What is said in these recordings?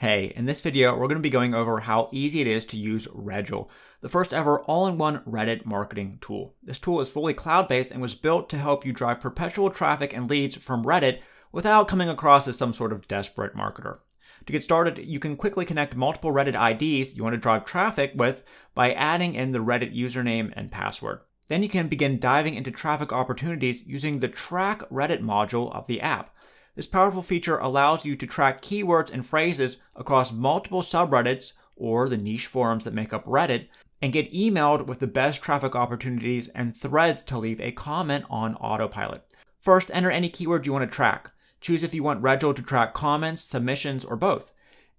Hey, in this video, we're going to be going over how easy it is to use Reddule, the first ever all-in-one Reddit marketing tool. This tool is fully cloud-based and was built to help you drive perpetual traffic and leads from Reddit without coming across as some sort of desperate marketer. To get started, you can quickly connect multiple Reddit IDs you want to drive traffic with by adding in the Reddit username and password. Then you can begin diving into traffic opportunities using the Track Reddit module of the app. This powerful feature allows you to track keywords and phrases across multiple subreddits or the niche forums that make up Reddit and get emailed with the best traffic opportunities and threads to leave a comment on autopilot. First, enter any keyword you want to track. Choose if you want Reddule to track comments, submissions, or both.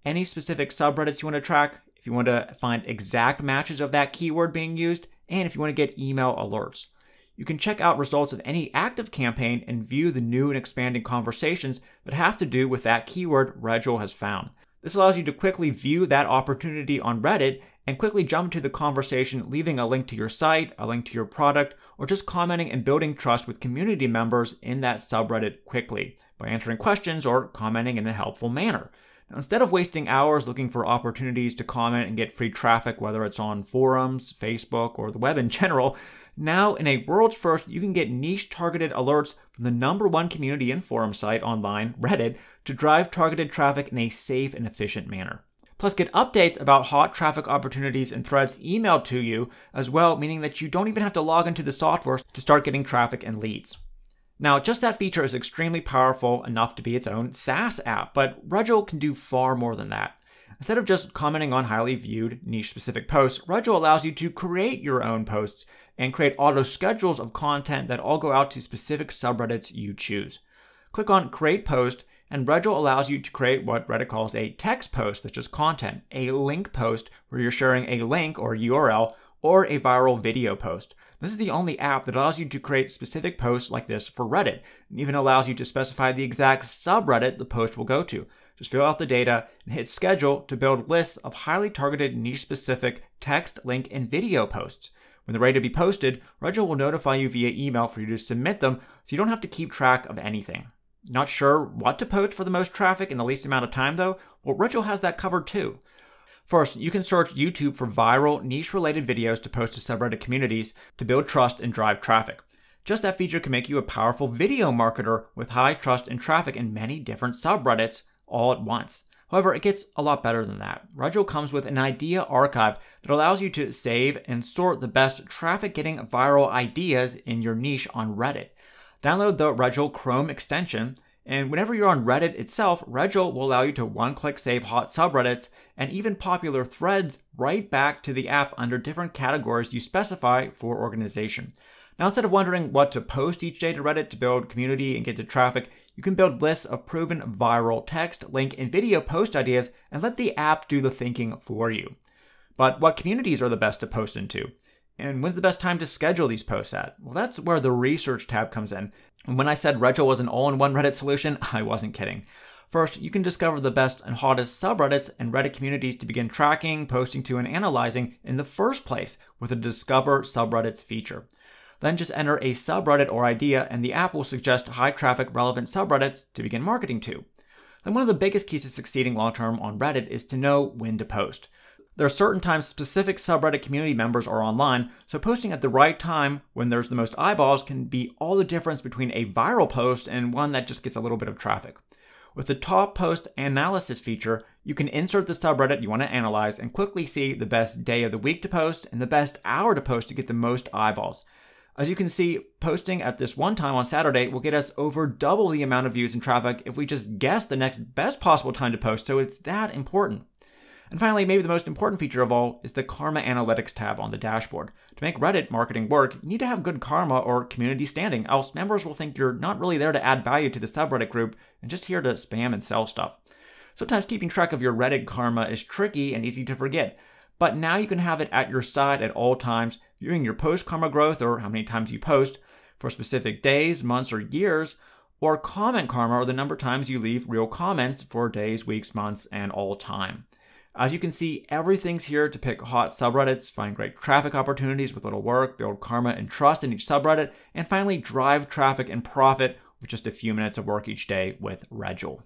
Any specific subreddits you want to track, if you want to find exact matches of that keyword being used, and if you want to get email alerts. You can check out results of any active campaign and view the new and expanding conversations that have to do with that keyword Reddule has found. This allows you to quickly view that opportunity on Reddit and quickly jump to the conversation, leaving a link to your site, a link to your product, or just commenting and building trust with community members in that subreddit quickly by answering questions or commenting in a helpful manner. Now, instead of wasting hours looking for opportunities to comment and get free traffic, whether it's on forums, Facebook, or the web in general, now in a world's first, you can get niche targeted alerts from the number one community and forum site online, Reddit, to drive targeted traffic in a safe and efficient manner. Plus, get updates about hot traffic opportunities and threads emailed to you as well, meaning that you don't even have to log into the software to start getting traffic and leads. Now, just that feature is extremely powerful enough to be its own SaaS app, but Reddule can do far more than that. Instead of just commenting on highly viewed niche specific posts, Reddule allows you to create your own posts and create auto schedules of content that all go out to specific subreddits you choose. Click on Create Post, and Reddule allows you to create what Reddit calls a text post that's just content, a link post where you're sharing a link or URL, or a viral video post. This is the only app that allows you to create specific posts like this for Reddit, and even allows you to specify the exact subreddit the post will go to. Just fill out the data and hit schedule to build lists of highly targeted niche specific text, link, and video posts. When they're ready to be posted, Reddule will notify you via email for you to submit them so you don't have to keep track of anything. Not sure what to post for the most traffic in the least amount of time though? Well, Reddule has that covered too. First, you can search YouTube for viral, niche related videos to post to subreddit communities to build trust and drive traffic. Just that feature can make you a powerful video marketer with high trust and traffic in many different subreddits all at once. However, it gets a lot better than that. Reddule comes with an idea archive that allows you to save and sort the best traffic getting viral ideas in your niche on Reddit. Download the Reddule Chrome extension and whenever you're on Reddit itself, Reddule will allow you to one click save hot subreddits and even popular threads right back to the app under different categories you specify for organization. Now, instead of wondering what to post each day to Reddit to build community and get to traffic, you can build lists of proven viral text, link, and video post ideas and let the app do the thinking for you. But what communities are the best to post into? And when's the best time to schedule these posts at? Well, that's where the research tab comes in. And when I said Reddule was an all-in-one Reddit solution, I wasn't kidding. First, you can discover the best and hottest subreddits and Reddit communities to begin tracking, posting to, and analyzing in the first place with the Discover Subreddits feature. Then just enter a subreddit or idea, and the app will suggest high traffic relevant subreddits to begin marketing to. Then one of the biggest keys to succeeding long term on Reddit is to know when to post. There are certain times specific subreddit community members are online, so posting at the right time when there's the most eyeballs can be all the difference between a viral post and one that just gets a little bit of traffic. With the top post analysis feature, you can insert the subreddit you want to analyze and quickly see the best day of the week to post and the best hour to post to get the most eyeballs. As you can see, posting at this one time on Saturday will get us over double the amount of views and traffic if we just guess the next best possible time to post, so it's that important. And finally, maybe the most important feature of all is the Karma Analytics tab on the dashboard. To make Reddit marketing work, you need to have good karma or community standing, else members will think you're not really there to add value to the subreddit group and just here to spam and sell stuff. Sometimes keeping track of your Reddit karma is tricky and easy to forget, but now you can have it at your side at all times, viewing your post karma growth or how many times you post for specific days, months, or years, or comment karma or the number of times you leave real comments for days, weeks, months, and all time. As you can see, everything's here to pick hot subreddits, find great traffic opportunities with little work, build karma and trust in each subreddit, and finally drive traffic and profit with just a few minutes of work each day with Reddule.